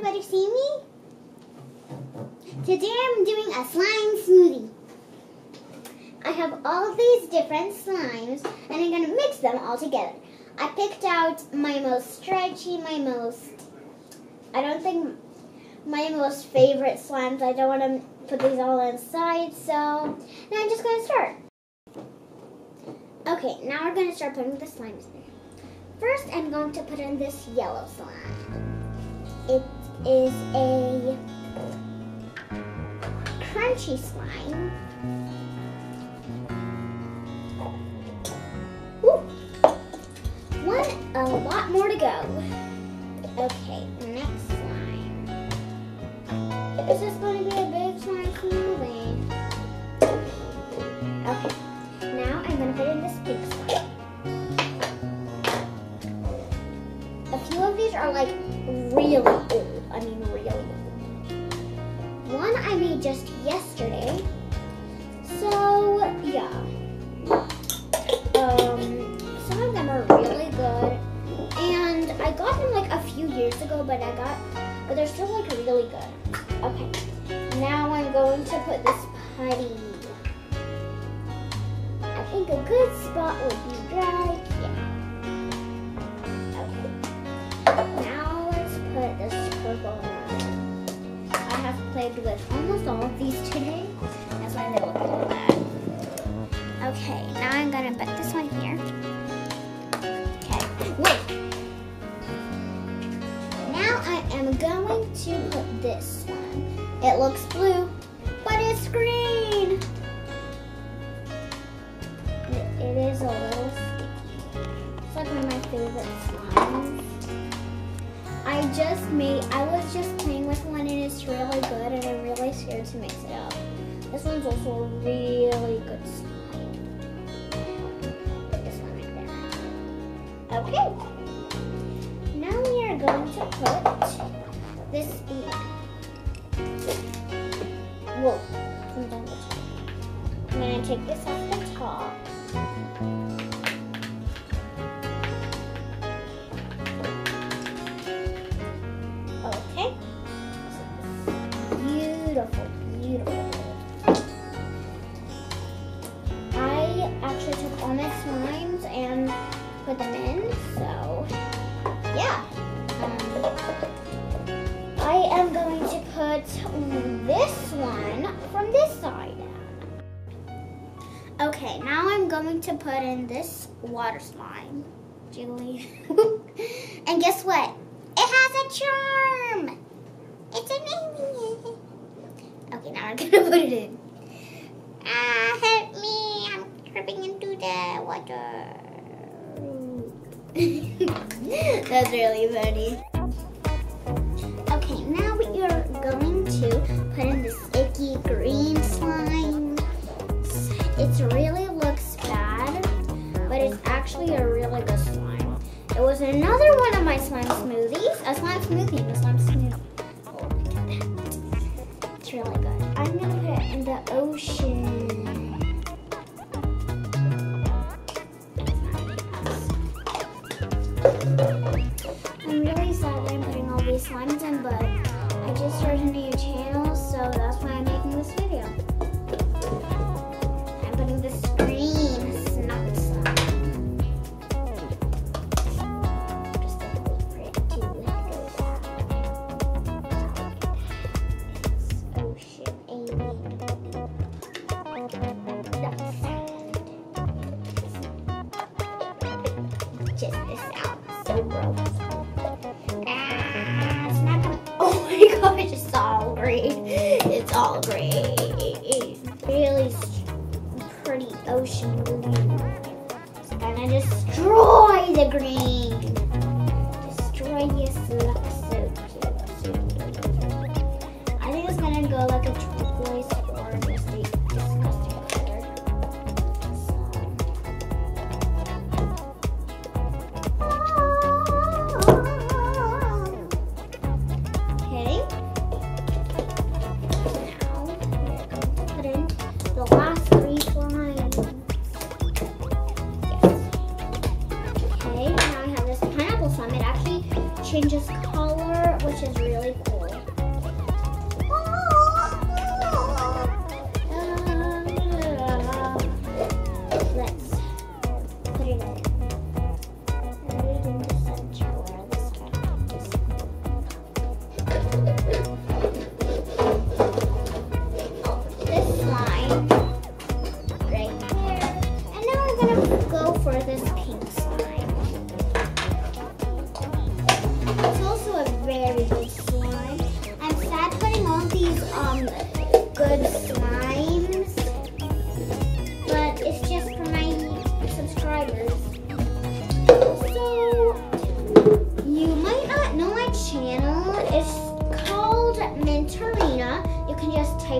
everybody see me? Today I'm doing a slime smoothie. I have all these different slimes and I'm going to mix them all together. I picked out my most stretchy, my most, I don't think, my most favorite slimes. I don't want to put these all inside, so now I'm just going to start. Okay, now we're going to start putting the slimes in. First, I'm going to put in this yellow slime. It is a crunchy slime. Woo. One, a lot more to go. Okay, next slime. Is this going I got them like a few years ago, but I got, but they're still like really good. Okay. Now I'm going to put this putty. I think a good spot would be right here. Okay. Now let's put this purple one. I have played with almost all of these today. That's why they look little bad. Okay, now I'm gonna put this one here. It looks blue, but it's green. It, is a little sticky. It's like one of my favorite slimes. I just made, I was just playing with one and it's really good and I'm really scared to mix it up. This one's also really Okay, now I'm going to put in this water slime. Jiggly. and guess what? It has a charm. It's an name. Okay, now I'm gonna put it in. Ah, help me! I'm tripping into the water. That's really funny. Slimes in, but I just started a new channel, so that's why I'm making It's changes color which is really cool.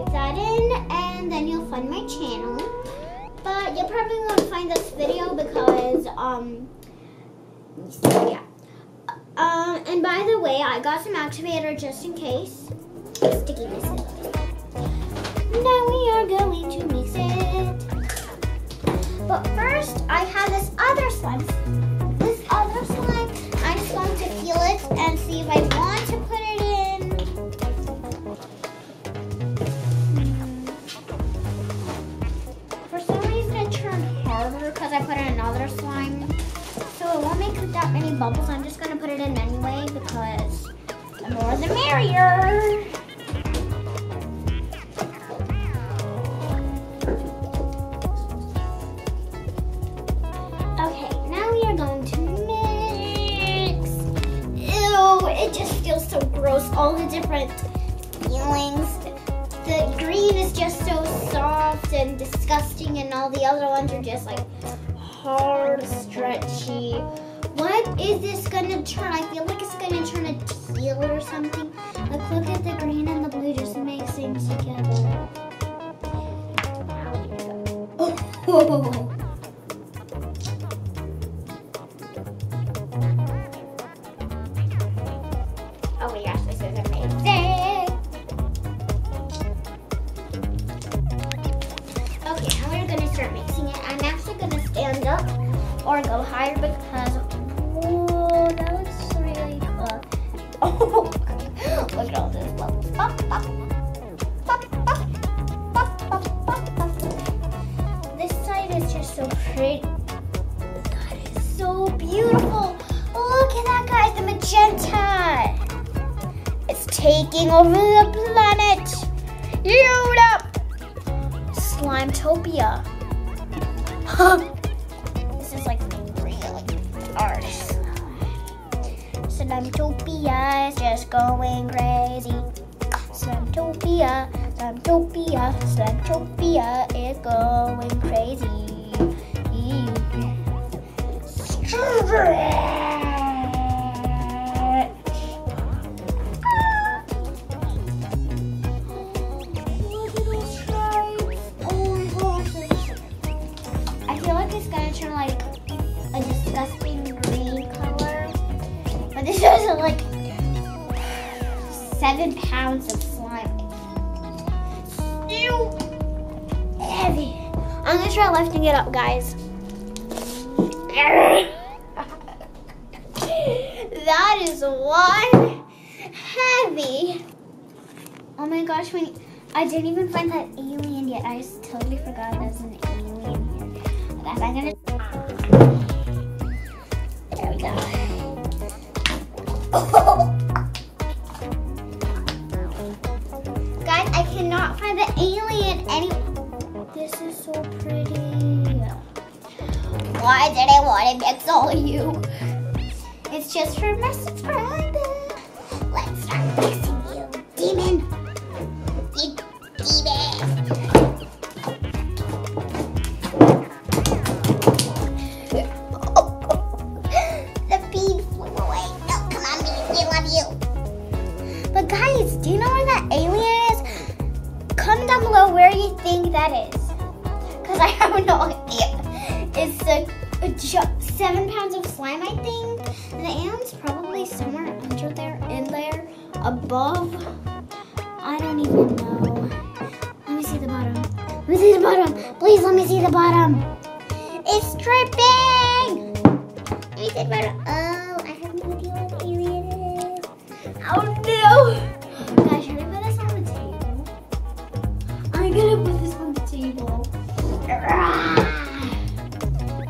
That in and then you'll find my channel. But you'll probably won't find this video because um yeah. Um, and by the way, I got some activator just in case. Now we are going to mix it. Okay, now we are going to mix. Ew, it just feels so gross. All the different feelings. The green is just so soft and disgusting, and all the other ones are just like hard, stretchy. Is this gonna turn? I feel like it's gonna turn a teal or something. Like look at the green and the blue just mixing together. Oh. Oh my gosh, this is amazing. Okay, now we're gonna start mixing it. I'm actually gonna stand up or go higher because this side is just so pretty. That is so beautiful. Look at that, guys, the magenta. It's taking over the planet. Up. Slimetopia. this is like really hard. Slimetopia is just going crazy. Slimetopia, Slimetopia, Slimetopia is going crazy. Stretch. I'm gonna try lifting it up, guys. that is one heavy. Oh my gosh, when I didn't even find that alien yet. I just totally forgot there's an alien here. I'm gonna. There we go. Guys, I cannot find the alien any. So pretty. Why did I want to mix all you? It's just for my subscribers. Let's start I don't even know. Let me see the bottom. Let me see the bottom. Please let me see the bottom. It's dripping. Let me see the bottom. Oh, I have no idea what the alien is. Oh no. Guys, should I put this on the table? I'm gonna put this on the table.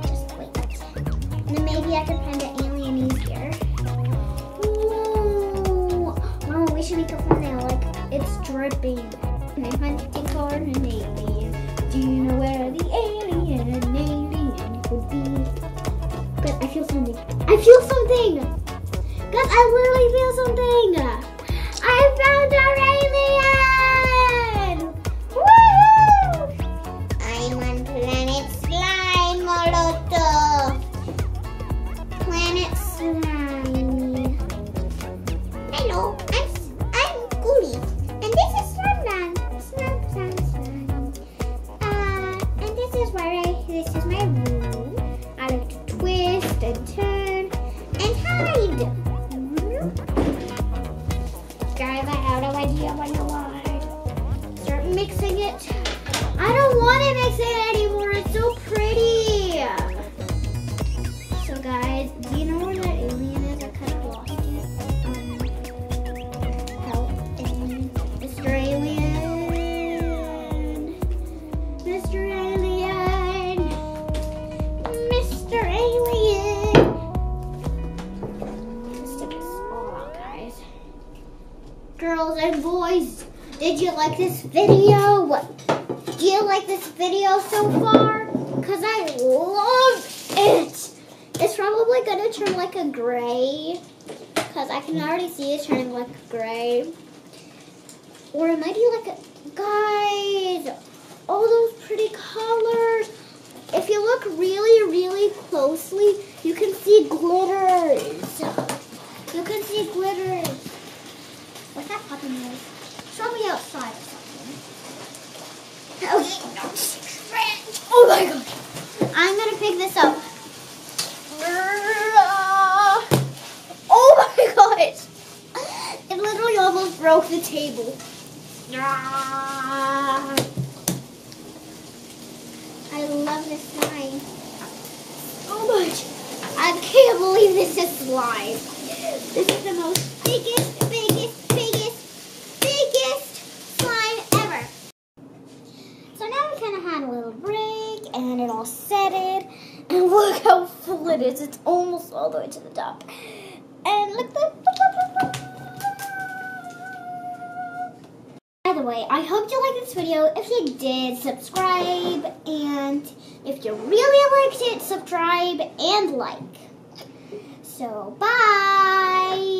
Just wait. And then maybe I can find the alien easier. No. Mama, oh, we should make a dripping. And I'm hunting for an alien. Do you know where the alien, an alien could be? But I feel something. I feel something! Guys, I literally feel something! I found our alien! I have no idea want. Start mixing it. I don't want to mix it anymore. It's so pretty. So guys, did you like this video? Do you like this video so far? Because I love it. It's probably going to turn like a gray. Because I can already see it turning like gray. Or it might be like a... Guys, all those pretty colors. If you look really, really closely, you can see glitters. You can see glitters. What's that popping noise? It's probably outside or something. Okay, no, Oh my god. I'm gonna pick this up. Gosh. It literally almost broke the table. Ah. I love this slime so much. I can't believe this is slime. This is the most biggest, biggest, biggest, biggest slime ever. So now we kind of had a little break and it all setted. And look how full it is. It's almost all the way to the top. And look the. By the way, I hope you liked this video. If you did, subscribe. And if you really liked it, subscribe and like. So, bye.